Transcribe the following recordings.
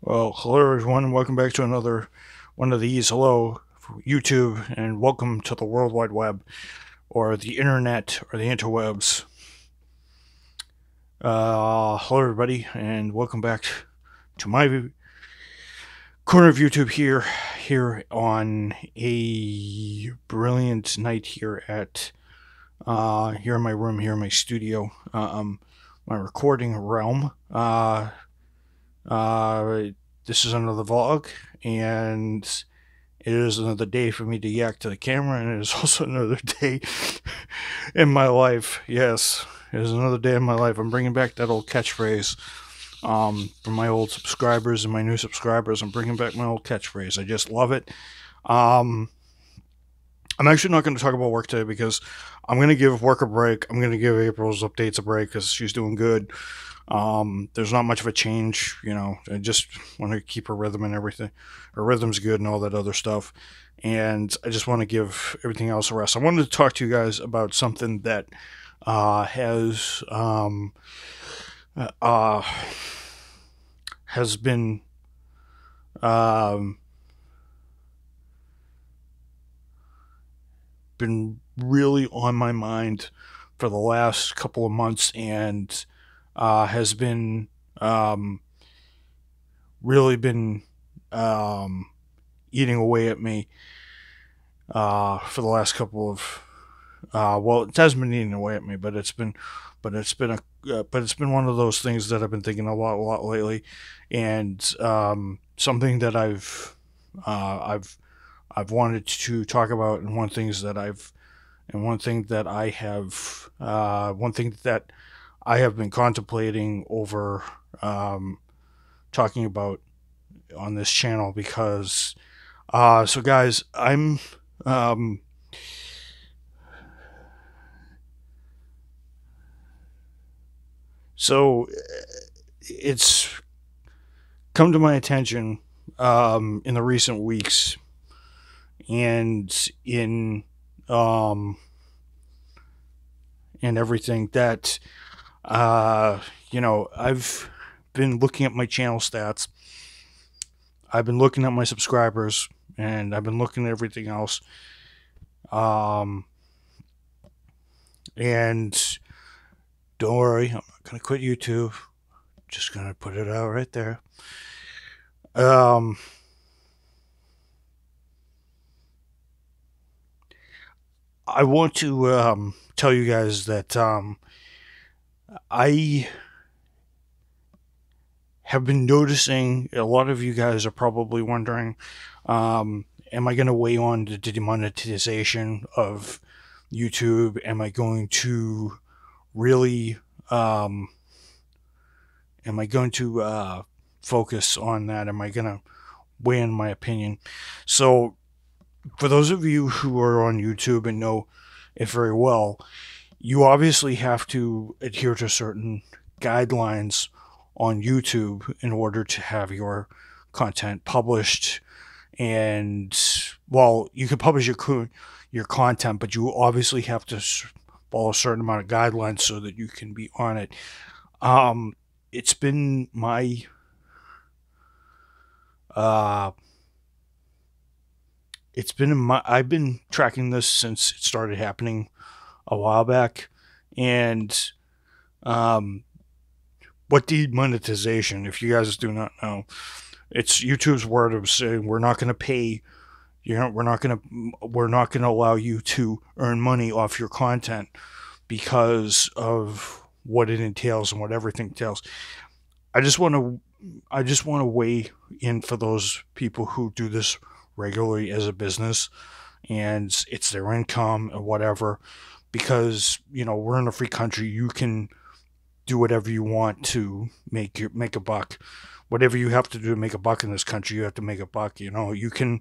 Well, hello everyone, welcome back to another one of these. Hello, YouTube, and welcome to the World Wide Web, or the Internet, or the interwebs. Uh, hello everybody, and welcome back to my corner of YouTube here, here on a brilliant night here at, uh, here in my room, here in my studio, um, my recording realm. Uh, uh, this is another vlog, and it is another day for me to yak to the camera, and it is also another day in my life. Yes, it is another day in my life. I'm bringing back that old catchphrase um, from my old subscribers and my new subscribers. I'm bringing back my old catchphrase. I just love it. Um, I'm actually not going to talk about work today because I'm going to give work a break. I'm going to give April's updates a break because she's doing good. Um, there's not much of a change, you know. I just want to keep her rhythm and everything. Her rhythm's good and all that other stuff. And I just want to give everything else a rest. I wanted to talk to you guys about something that uh, has um, uh, has been um, been really on my mind for the last couple of months and uh, has been um, really been um, eating away at me uh, for the last couple of uh, well, it has been eating away at me, but it's been but it's been a uh, but it's been one of those things that I've been thinking a lot a lot lately, and um, something that I've uh, I've I've wanted to talk about, and one things that I've and one thing that I have uh, one thing that I have been contemplating over um, talking about on this channel because, uh, so guys, I'm, um, so it's come to my attention um, in the recent weeks and in um, and everything that uh, you know, I've been looking at my channel stats. I've been looking at my subscribers and I've been looking at everything else. Um, and don't worry, I'm not to quit YouTube. Just to put it out right there. Um, I want to um, tell you guys that um, I have been noticing a lot of you guys are probably wondering um, am I going to weigh on the demonetization of YouTube? Am I going to really um, am I going to uh, focus on that? Am I going to weigh in my opinion? So, for those of you who are on YouTube and know it very well, you obviously have to adhere to certain guidelines on YouTube in order to have your content published. And well, you can publish your your content, but you obviously have to follow a certain amount of guidelines so that you can be on it. Um, it's been my uh, it's been my I've been tracking this since it started happening a while back, and um, what demonetization? If you guys do not know, it's YouTube's word of saying we're not going to pay. You know, we're not going to we're not going to allow you to earn money off your content because of what it entails and what everything entails. I just want to I just want to weigh in for those people who do this regularly as a business and it's their income or whatever because you know we're in a free country. You can do whatever you want to make your make a buck. Whatever you have to do to make a buck in this country, you have to make a buck. You know, you can.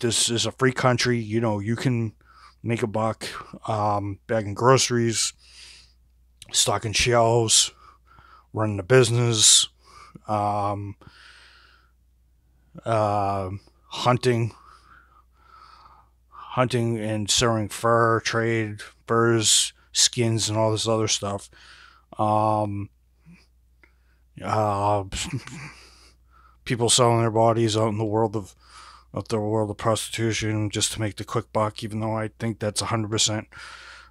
This is a free country. You know, you can make a buck um, bagging groceries, stocking shelves, running a business, um, uh, hunting, hunting and selling fur, trade, furs, skins, and all this other stuff. Um, uh, people selling their bodies out in the world of of the world of prostitution just to make the quick buck, even though I think that's 100%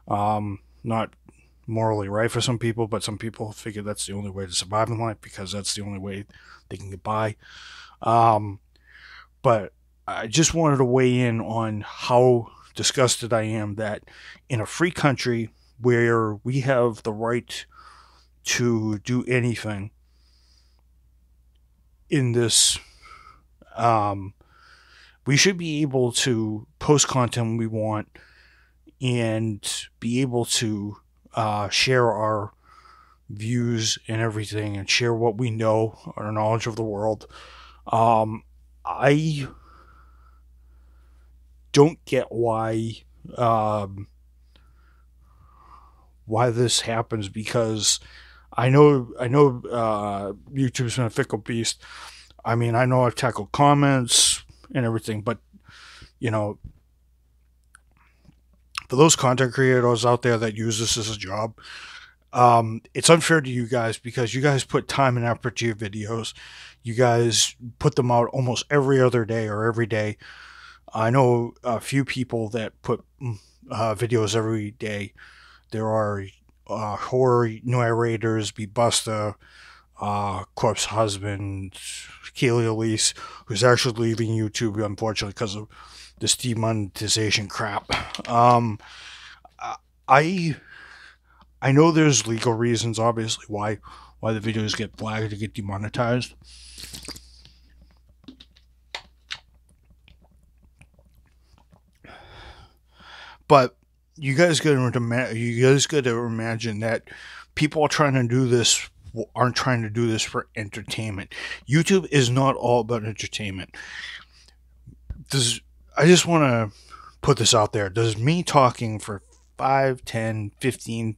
um, not morally right for some people, but some people figure that's the only way to survive in life because that's the only way they can get by. Um, but I just wanted to weigh in on how disgusted I am that in a free country where we have the right to do anything in this um, we should be able to post content we want and be able to uh, share our views and everything and share what we know, our knowledge of the world. Um, I don't get why um, why this happens because I know I know uh, YouTube's been a fickle beast. I mean, I know I've tackled comments, and everything. But you know, for those content creators out there that use this as a job, um, it's unfair to you guys because you guys put time and effort to your videos. You guys put them out almost every other day or every day. I know a few people that put mm, uh, videos every day. There are uh, horror narrators, Be Busta, uh, Corpse Husband, Keely Elise, who's actually leaving YouTube, unfortunately, because of this demonetization crap. Um, I I know there's legal reasons, obviously, why why the videos get flagged to get demonetized. But you guys got to you guys got to imagine that people are trying to do this aren't trying to do this for entertainment. YouTube is not all about entertainment. Does I just want to put this out there. Does me talking for 5, 10, 15,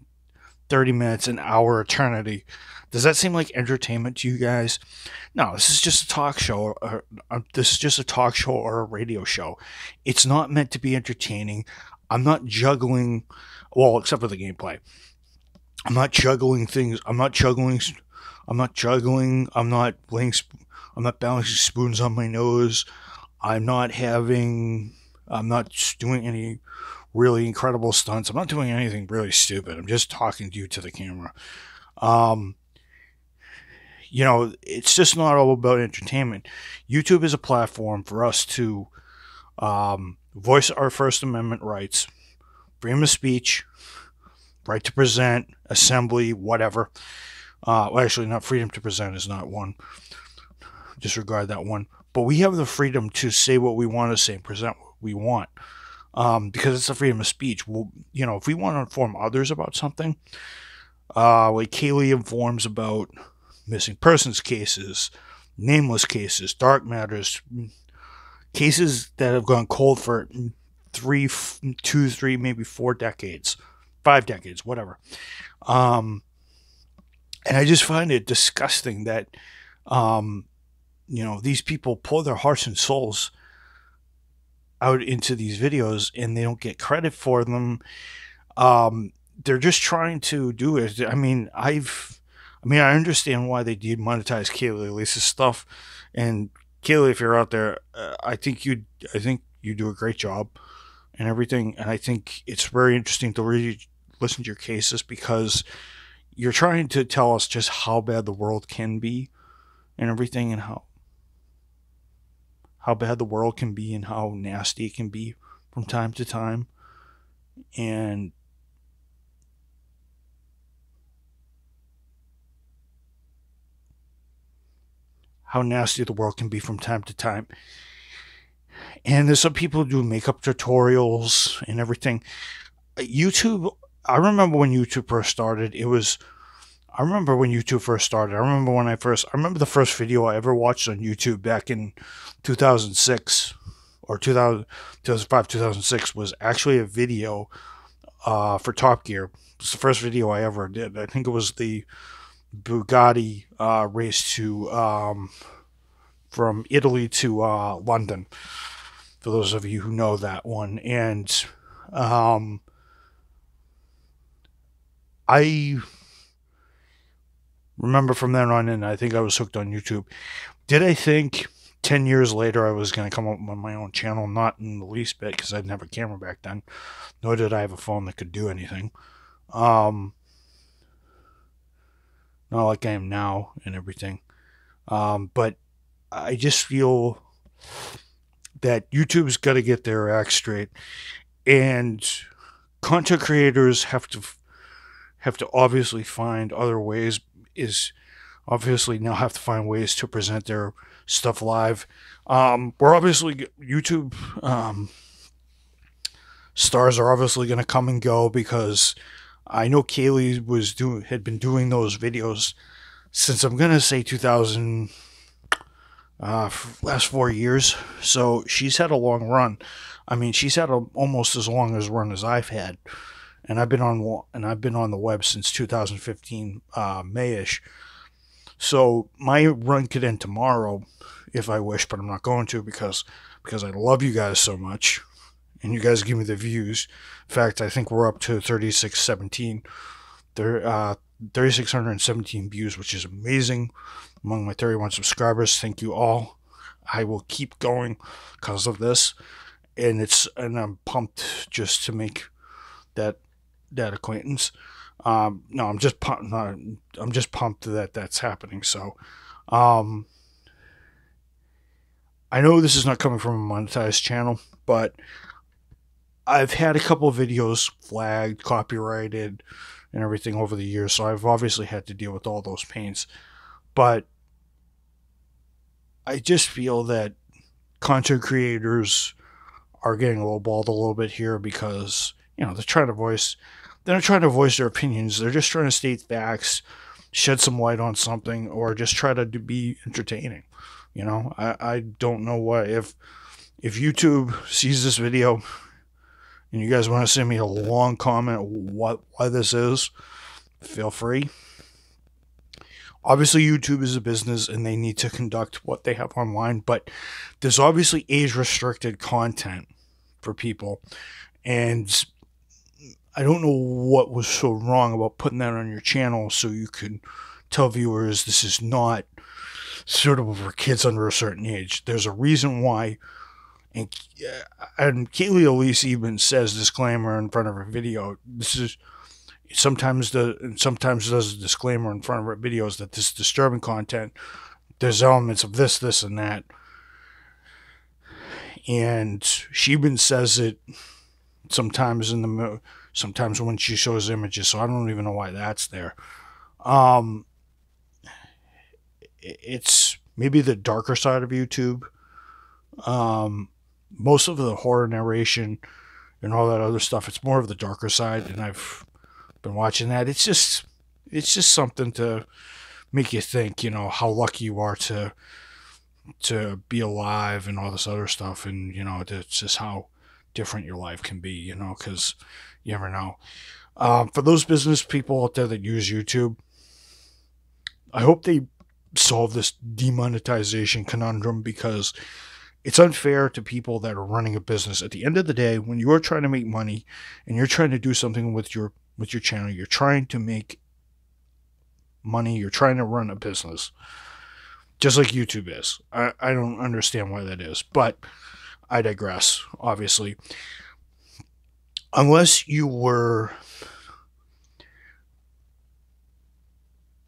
30 minutes, an hour, eternity, does that seem like entertainment to you guys? No, this is just a talk show. Or, or, uh, this is just a talk show or a radio show. It's not meant to be entertaining. I'm not juggling, well, except for the gameplay. I'm not juggling things. I'm not juggling. I'm not juggling. I'm not laying. I'm not balancing spoons on my nose. I'm not having. I'm not doing any really incredible stunts. I'm not doing anything really stupid. I'm just talking to you to the camera. Um, you know, it's just not all about entertainment. YouTube is a platform for us to um, voice our First Amendment rights, freedom of speech, right to present, assembly, whatever. Uh, well, actually, not freedom to present is not one. Disregard that one. But we have the freedom to say what we want to say and present what we want. Um, because it's the freedom of speech. Well, you know, if we want to inform others about something, uh, like Kaylee informs about missing persons cases, nameless cases, dark matters, cases that have gone cold for three, two, three, maybe four decades five decades, whatever. Um, and I just find it disgusting that, um, you know, these people pour their hearts and souls out into these videos and they don't get credit for them. Um, they're just trying to do it. I mean, I've, I mean, I understand why they demonetize Kaylee Elise's stuff. And Kaylee, if you're out there, uh, I think you, I think you do a great job and everything. And I think it's very interesting to really listen to your cases because you're trying to tell us just how bad the world can be and everything and how how bad the world can be and how nasty it can be from time to time and how nasty the world can be from time to time. And there's some people who do makeup tutorials and everything. YouTube I remember when YouTube first started, it was. I remember when YouTube first started. I remember when I first. I remember the first video I ever watched on YouTube back in 2006 or 2000, 2005, 2006 was actually a video uh, for Top Gear. It's the first video I ever did. I think it was the Bugatti uh, race to um, from Italy to uh, London. For those of you who know that one, and um, I remember from then on in, I think I was hooked on YouTube. Did I think 10 years later I was going to come up with my own channel? Not in the least bit because I didn't have a camera back then, nor did I have a phone that could do anything. Um, not like I am now and everything. Um, but I just feel that YouTube's got to get their act straight, and content creators have to have to obviously find other ways. Is obviously now have to find ways to present their stuff live. Um, we're obviously YouTube um, stars are obviously going to come and go because I know Kaylee was doing had been doing those videos since I'm gonna say 2000 uh, last four years. So she's had a long run. I mean, she's had a, almost as long as run as I've had, and I've been on and I've been on the web since 2015 uh, Mayish. So my run could end tomorrow if I wish, but I'm not going to because because I love you guys so much, and you guys give me the views. In fact, I think we're up to 3617. There, uh, 3,617 views, which is amazing among my 31 subscribers. Thank you all. I will keep going because of this, and it's and I'm pumped just to make that that acquaintance. Um, no, I'm just pumped. Not, I'm just pumped that that's happening. So, um, I know this is not coming from a monetized channel, but I've had a couple videos flagged, copyrighted, and everything over the years. So I've obviously had to deal with all those pains. But I just feel that content creators are getting lowballed a little bit here because, you know, they're trying to voice they're not trying to voice their opinions. They're just trying to state facts, shed some light on something, or just try to be entertaining. You know, I, I don't know what if if YouTube sees this video and you guys want to send me a long comment what why this is, feel free. Obviously, YouTube is a business and they need to conduct what they have online, but there's obviously age restricted content for people. And I don't know what was so wrong about putting that on your channel so you can tell viewers this is not suitable for kids under a certain age. There's a reason why and uh, and Kaylee Elise even says disclaimer in front of her video. This is sometimes the sometimes does a disclaimer in front of her videos that this is disturbing content. There's elements of this, this, and that. And she even says it sometimes in the sometimes when she shows images. So I don't even know why that's there. Um, it's maybe the darker side of YouTube. Um, most of the horror narration and all that other stuff, it's more of the darker side, and I've been watching that. It's just it's just something to make you think, you know, how lucky you are to to be alive and all this other stuff, and you know, it's just how different your life can be, you know, because you never know. Um, for those business people out there that use YouTube, I hope they solve this demonetization conundrum because it's unfair to people that are running a business. At the end of the day, when you are trying to make money and you're trying to do something with your with your channel, you're trying to make money, you're trying to run a business. Just like YouTube is. I, I don't understand why that is, but I digress, obviously. Unless you were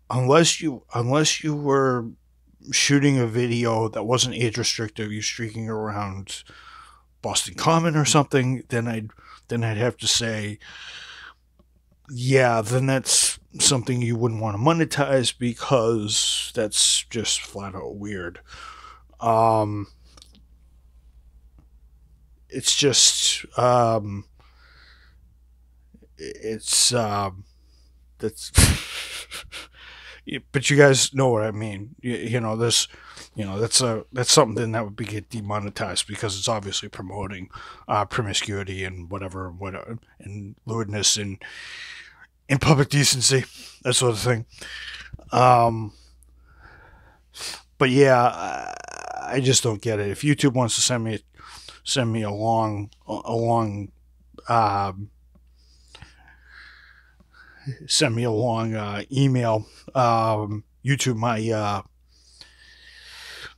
unless you unless you were shooting a video that wasn't age restrictive, you streaking around Boston Common or something, then I'd then I'd have to say, yeah, then that's something you wouldn't want to monetize because that's just flat out weird. Um, it's just um, it's um, that's. but you guys know what I mean. You, you, know this, you know that's a that's something that would be get demonetized because it's obviously promoting uh, promiscuity and whatever, whatever, and lewdness and in public decency, that sort of thing. Um, but yeah, I, just don't get it. If YouTube wants to send me send me a long a long um, send me a long uh, email. Um, YouTube, my uh,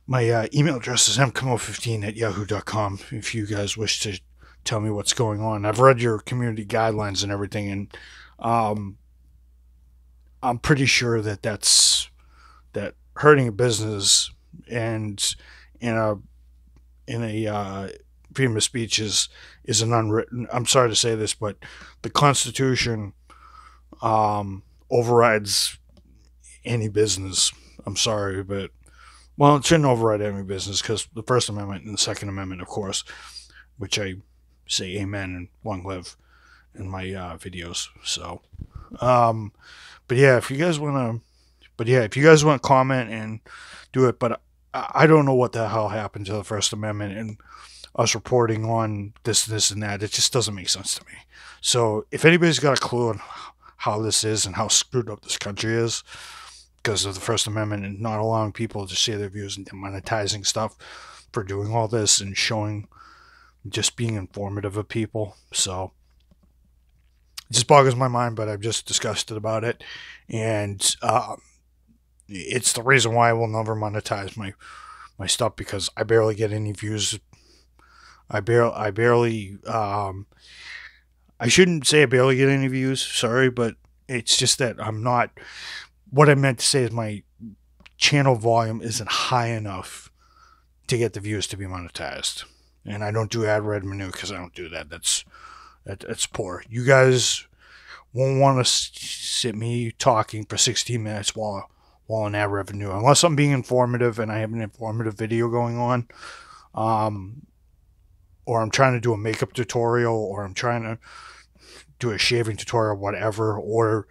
my uh, email address is mcamo15 at yahoo.com if you guys wish to tell me what's going on. I've read your community guidelines and everything, and um, I'm pretty sure that that's that hurting a business and in a in a uh, freedom of speech is is an unwritten. I'm sorry to say this, but the Constitution um, overrides any business. I'm sorry, but well, it shouldn't override any business because the First Amendment and the Second Amendment, of course, which I say amen and long live in my uh, videos. So, um, but yeah, if you guys want to, but yeah, if you guys want to comment and do it, but I, don't know what the hell happened to the First Amendment and us reporting on this, this, and that. It just doesn't make sense to me. So, if anybody's got a clue on how this is and how screwed up this country is because of the First Amendment and not allowing people to share their views and monetizing stuff for doing all this and showing just being informative of people. So it just boggles my mind, but I'm just disgusted about it. And uh, it's the reason why I will never monetize my my stuff because I barely get any views. I barely, I barely, um, I shouldn't say I barely get any views. Sorry, but it's just that I'm not. What I meant to say is my channel volume isn't high enough to get the views to be monetized and I don't do ad red revenue because I don't do that. That's that, that's poor. You guys won't want to sit me talking for 16 minutes while while in ad revenue, unless I'm being informative and I have an informative video going on, um, or I'm trying to do a makeup tutorial, or I'm trying to do a shaving tutorial, whatever, or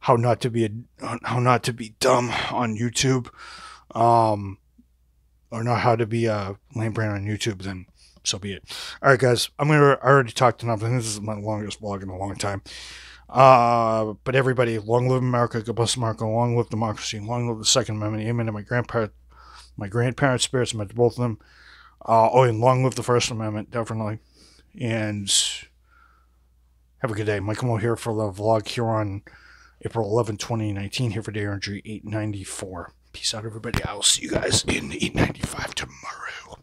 how not to be a how not to be dumb on YouTube, um, or not how to be a lame brain on YouTube, then so be it. All right, guys, I'm gonna. I already talked enough. Think this is my longest vlog in a long time. Uh, but everybody, long live America, God bless America, long live democracy, long live the Second Amendment. Amen. To my grandparent, my grandparents' spirits, met both of them. Uh, oh, and long live the First Amendment, definitely. And have a good day. Michael Mo here for the vlog here on April 11, 2019, here for Day Entry 894. Peace out, everybody. I'll see you guys in 895 tomorrow.